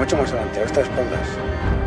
Mucho más adelante, está de espaldas.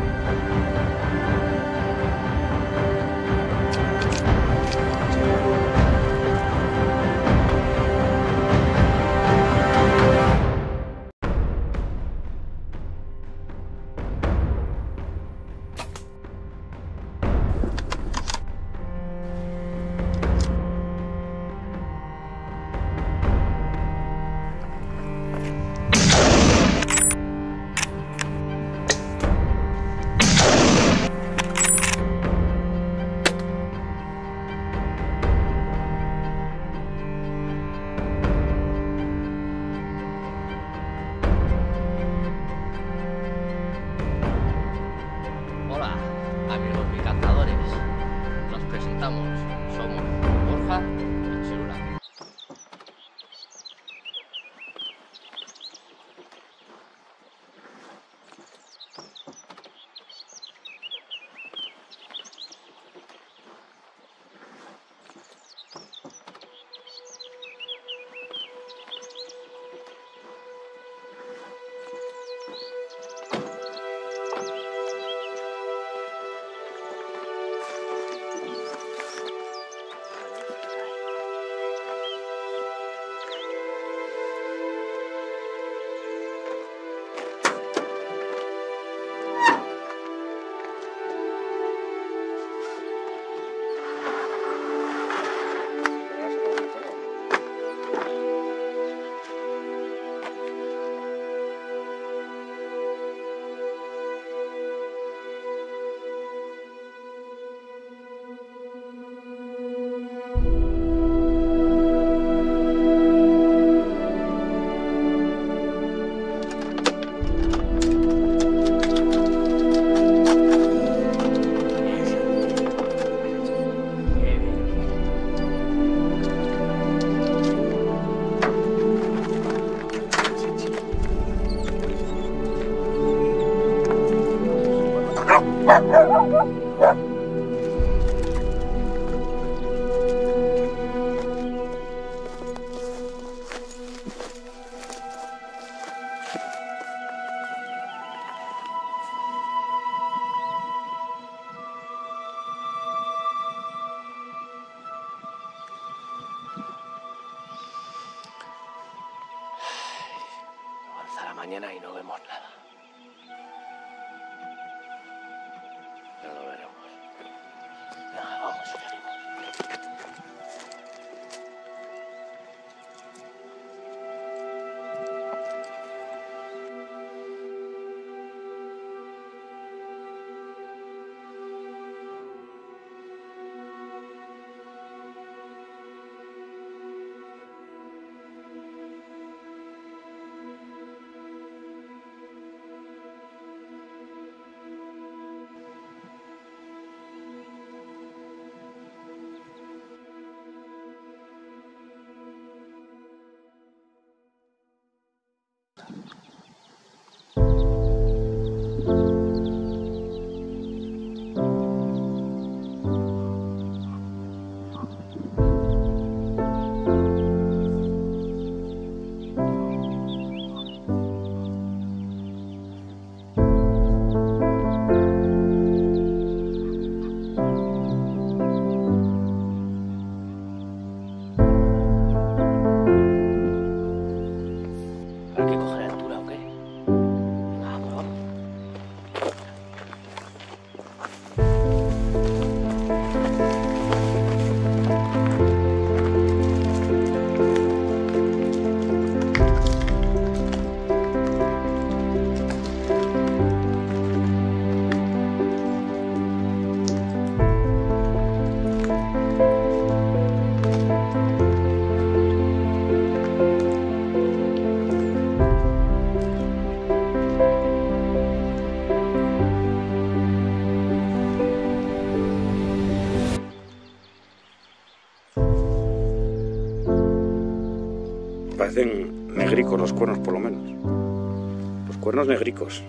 parecen negricos los cuernos por lo menos. Los cuernos negricos.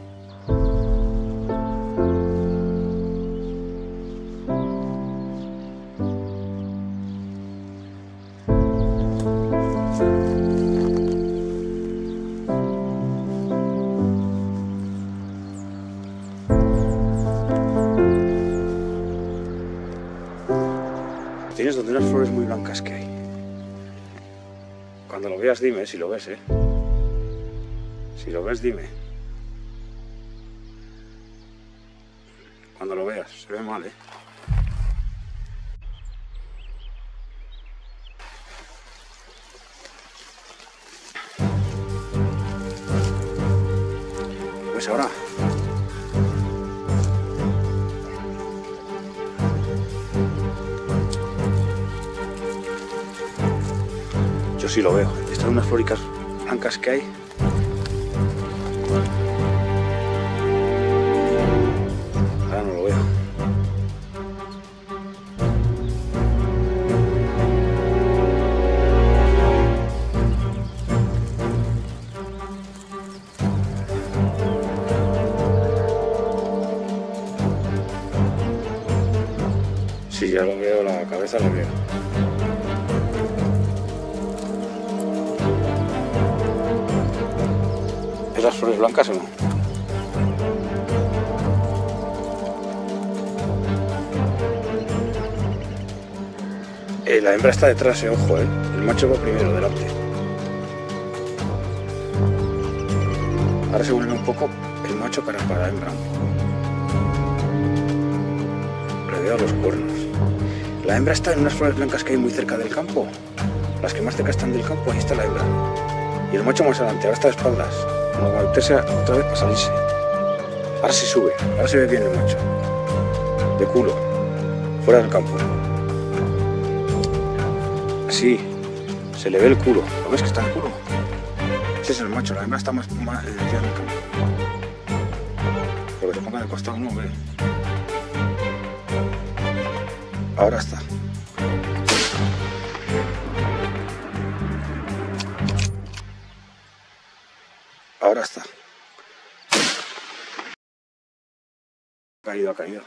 Tienes donde unas flores muy blancas que hay veas, dime si lo ves, ¿eh? Si lo ves, dime. Cuando lo veas, se ve mal, ¿eh? Pues ahora. Sí lo veo. Estas unas flóricas blancas que hay. Ahora no lo veo. Sí, ya lo veo, la cabeza lo veo. ¿Es las flores blancas o no? Eh, la hembra está detrás, eh, ojo, eh. El macho va primero, delante. Ahora se vuelve un poco el macho para, para la hembra. Veo los cuernos. La hembra está en unas flores blancas que hay muy cerca del campo. Las que más cerca están del campo, ahí está la hembra. Y el macho más adelante, ahora está de espaldas. Como otra vez para salirse. Ahora sí sube, ahora se ve bien el macho. De culo, fuera del campo. Así, se le ve el culo. ¿Lo ves que está el culo? Ese es el macho, la hembra está más, más eh, en el campo. Porque se ponga de costado, no ve. Ahora está. Ahora está. Ha caído, ha caído.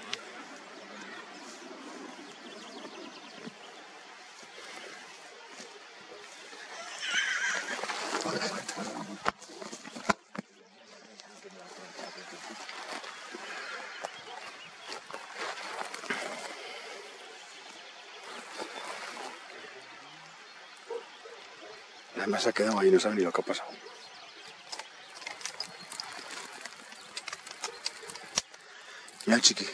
Hembra se ha quedado ahí, no sabe ni lo que ha pasado. Mira el chiqui.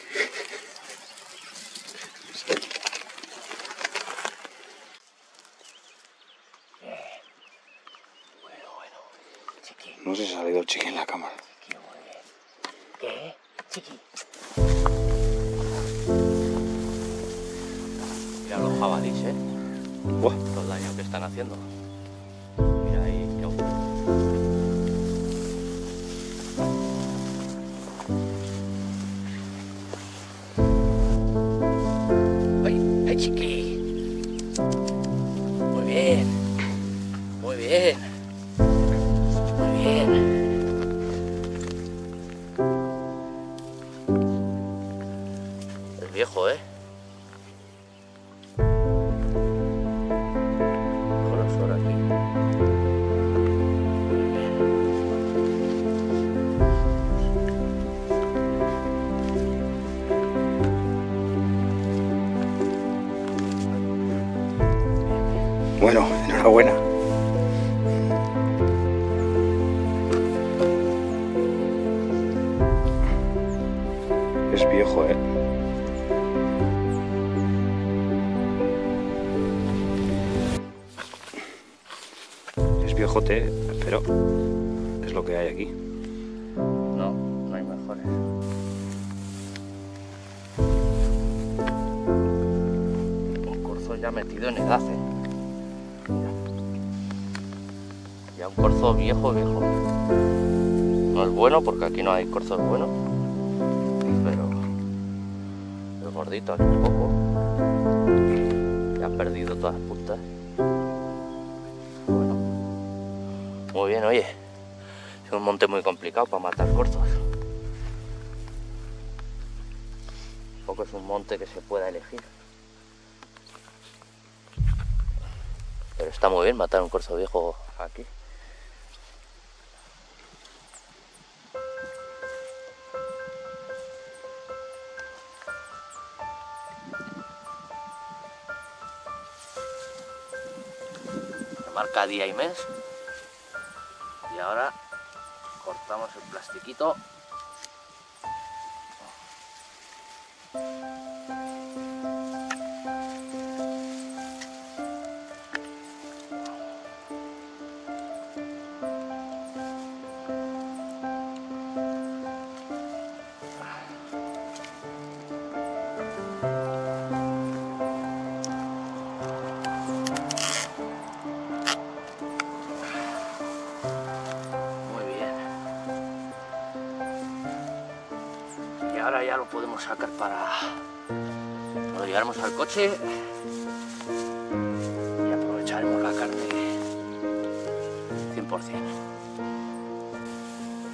Bueno, bueno. Chiqui, No sé si ha salido el chiqui en la cámara. chiqui, muy bien. ¿Qué? Chiqui. Mira los jabalíes, ¿eh? Buah, Todo el daño que están haciendo. Bueno, enhorabuena. Es viejo, eh. Es viejote, pero es lo que hay aquí. No, no hay mejores. Un corzo ya metido en edad, ¿eh? Un corzo viejo, viejo. No es bueno porque aquí no hay corzos buenos. Pero el gordito aquí un poco. Ya ha perdido todas las puntas. Bueno. Muy bien, oye. Es un monte muy complicado para matar corzos. Tampoco es un monte que se pueda elegir. Pero está muy bien matar un corzo viejo aquí. Marca día y mes. Y ahora cortamos el plastiquito. Ahora ya lo podemos sacar para... Lo llevaremos al coche y aprovecharemos la carne 100%.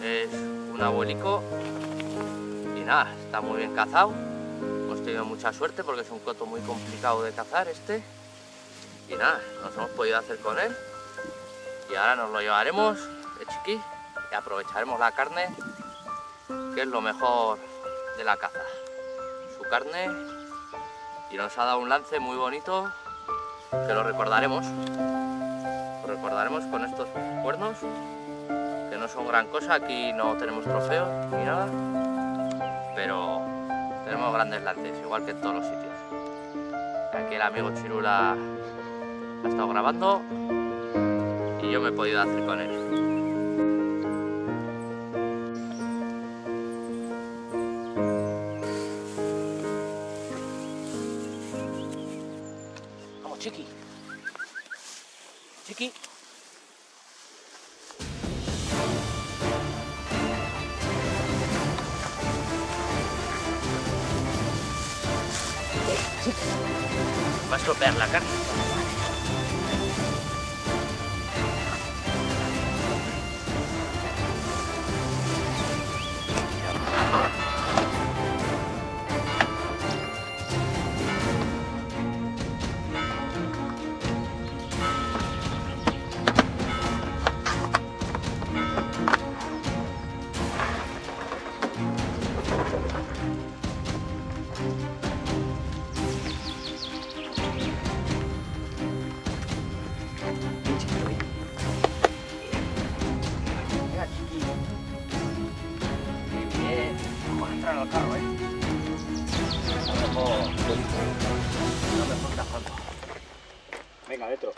Es un abuelico y nada, está muy bien cazado. Hemos tenido mucha suerte porque es un coto muy complicado de cazar este. Y nada, nos hemos podido hacer con él. Y ahora nos lo llevaremos de chiqui y aprovecharemos la carne, que es lo mejor de la caza. Su carne y nos ha dado un lance muy bonito que lo recordaremos. Lo recordaremos con estos cuernos, que no son gran cosa, aquí no tenemos trofeos ni nada, pero tenemos grandes lances, igual que en todos los sitios. Aquí el amigo Chirula ha estado grabando y yo me he podido hacer con él. Chiqui. Va a la. Venga, adentro.